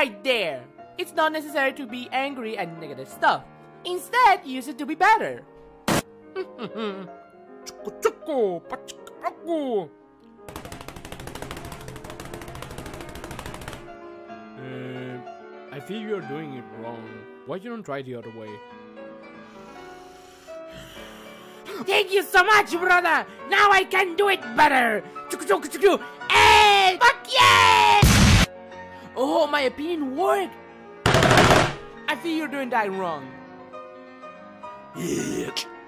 right there. It's not necessary to be angry at negative stuff. Instead, use it to be better. Choco, choco, pachika, paku. Uh, I think you're doing it wrong. Why you don't you try the other way? Thank you so much, brother. Now I can do it better. Hey, fuck yeah! My opinion worked. I feel you're doing that wrong. Ah!